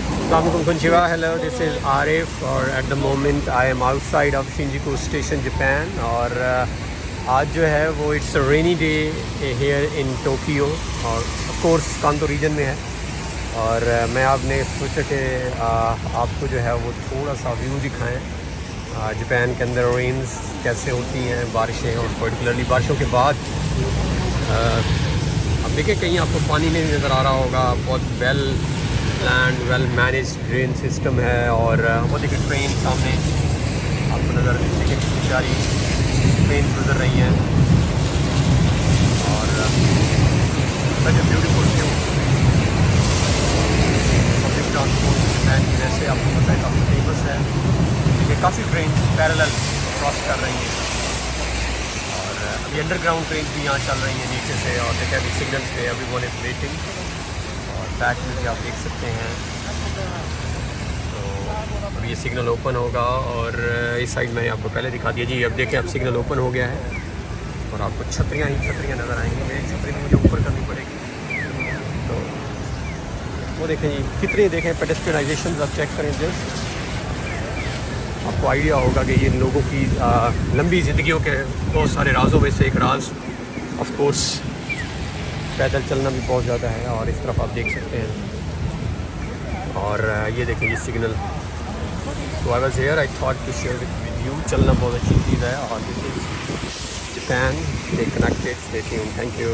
Konnichiwa hello. This is Arif और at the moment I am outside of Shinjuku station Japan. और uh, आज जो है वो it's rainy day here in Tokyo और of course Kanto region में है और uh, मैं आपने सोचा कि uh, आपको जो है वो थोड़ा सा व्यू दिखाएँ जापान के अंदर रेन्स कैसे होती हैं बारिशें और पर्टिकुलरली बारिशों के बाद अब देखिए कहीं आपको पानी नहीं नज़र आ रहा होगा बहुत well plan well manage drain system है और वो देखिए ट्रेन सामने। आपको नज़र सारी ट्रेन गुजर रही हैं। और सच ब्यूटीफुल पब्लिक ट्रांसपोर्ट की वैसे आपको पता है काफ़ी फ़ेमस है। देखिए, काफ़ी ट्रेन पैरल क्रॉस कर रही हैं। और अभी अंडरग्राउंड ट्रेन भी यहाँ चल रही हैं नीचे से और देखिए, अभी सिग्नल पे, अभी वन इज़ वेटिंग बैक में भी आप देख सकते हैं। तो अब ये सिग्नल ओपन होगा और इस साइड मैंने आपको पहले दिखा दिया। जी अब देखें अब सिग्नल ओपन हो गया है और आपको छतरियाँ ही छतरियाँ नज़र आएँगी। मेरी छतरी भी मुझे ऊपर करनी पड़ेगी। तो वो देखें जी कितनी देखें पेडेस्ट्रियनाइजेशन आप चेक करें जस्ट आपको आइडिया होगा कि ये लोगों की आ, लंबी ज़िंदगियों के बहुत सारे राजों में से एक राज ऑफ़ कोर्स पैदल चलना भी बहुत ज़्यादा है और इस तरफ़ आप देख सकते हैं। और ये देखें ये सिग्नल। तो I was here I thought to share with you चलना बहुत अच्छी चीज़ है और this is Japan the connected station thank you